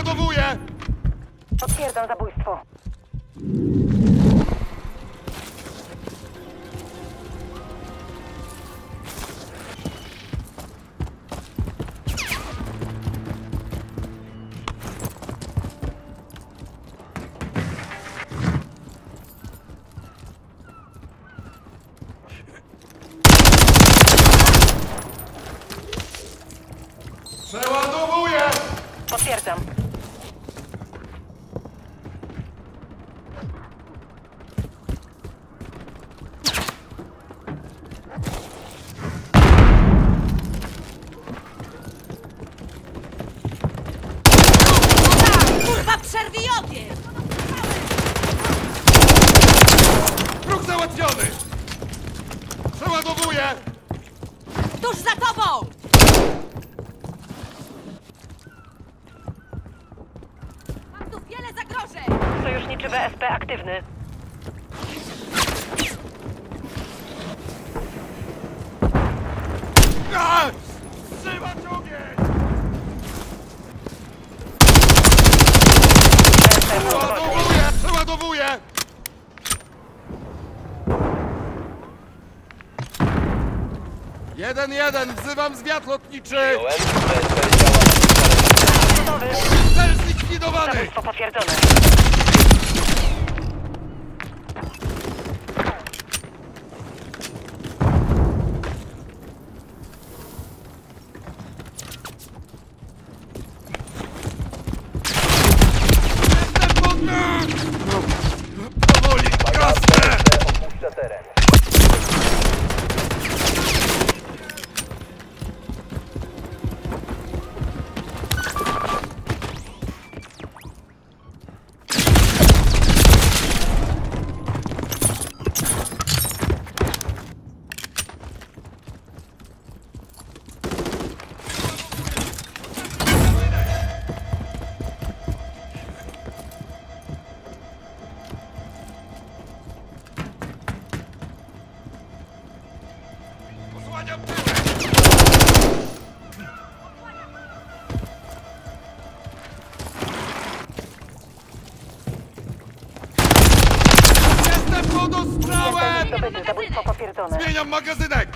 Przeładowuję! Potwierdzam zabójstwo. Przeładowuję! Potwierdzam. Przerwij ogień! Wróg załatwiony! Przeładowuję! Tuż za tobą! Mam tu wiele zagrożeń! Sojuszniczy BSP aktywny. A! Trzymać ogień! BSP w obwodzie. Przeładowuję! Przeładowuję! Jeden, jeden, wzywam zwiat lotniczy! Cel zlikwidowany! Zabójstwo potwierdzone. Zdobyty. Zabójstwo potwierdzone. Zmieniam magazynek!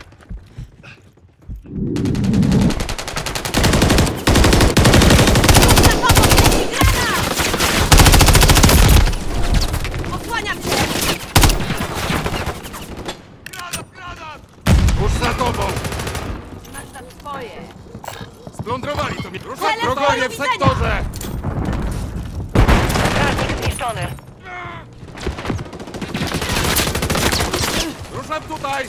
Osłaniam cię! Granat, granat! Już za tobą! Masz za swoje! Splądrowali to mi! Wrogowie do w widzenia! sektorze! Strażnik zniszczony. Ruszam tutaj!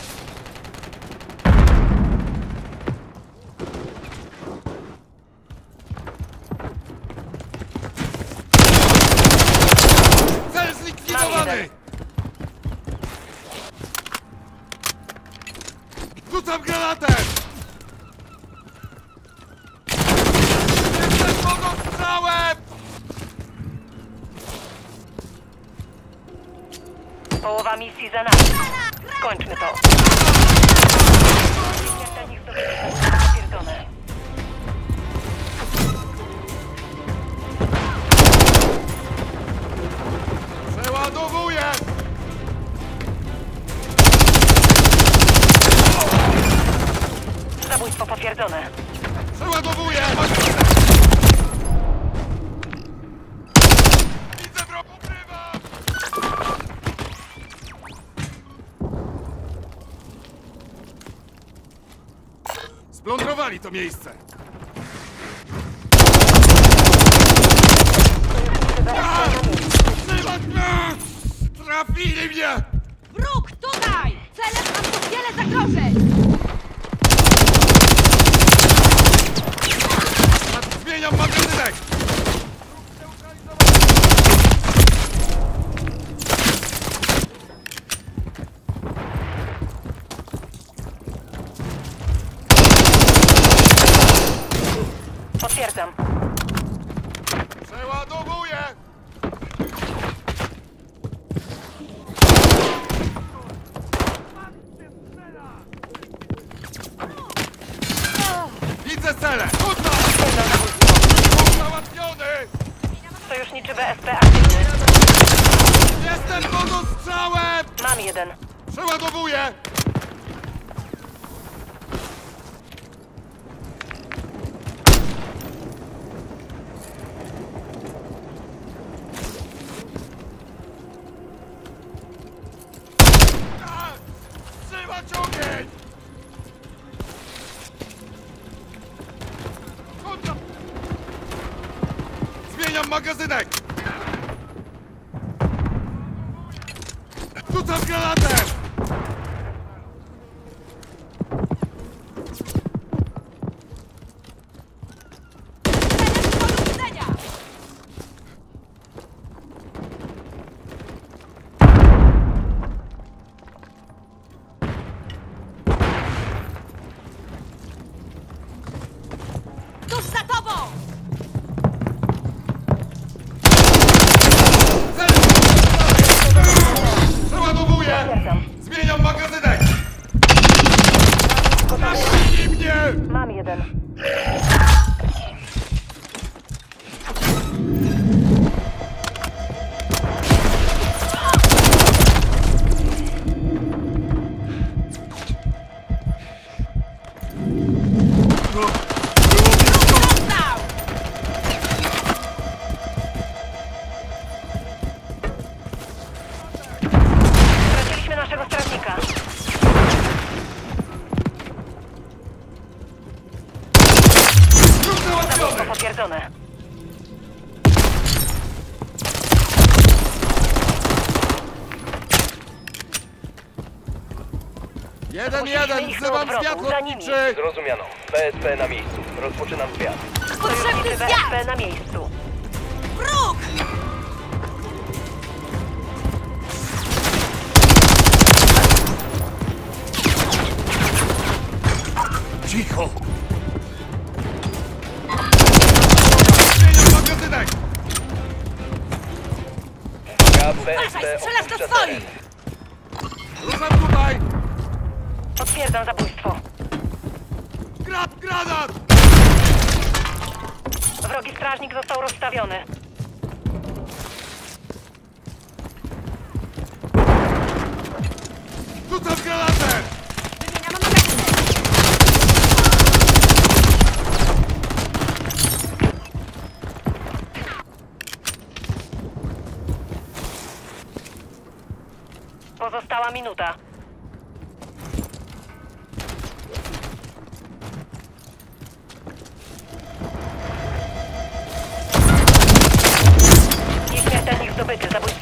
Cel zlikwidowany! Rzucam granatem! Jestem pod ostrzałem! Połowa misji za nami. Skończmy to. Potwierdzone. Przeładowuję! Zabójstwo potwierdzone. Przeładowuję! Splądrowali to miejsce! A! Mnie! Trafili mnie! Wróg, tutaj! Celem mam tu wiele zagrożeń! Zmieniam magazynek! Potwierdzam. Przeładowuję! Widzę cele! Tutaj! Załatwione! A! Trzymać magazynek! Rzucam granatę! To potwierdzone. Jeden, jeden, wzywam zwiat lotniczy! Zrozumiano. PSP na miejscu. Rozpoczynam zwiat. Potrzebny Sojusznicy zwiat! BSP na miejscu. Teren. Ruszam tutaj! Potwierdzam zabójstwo. Grat, granat! Wrogi strażnik został rozstawiony. Rzucam granatę! Wymieniamy magazynek! Minuta. Nieśmiertelnik zdobyty, zabójstwo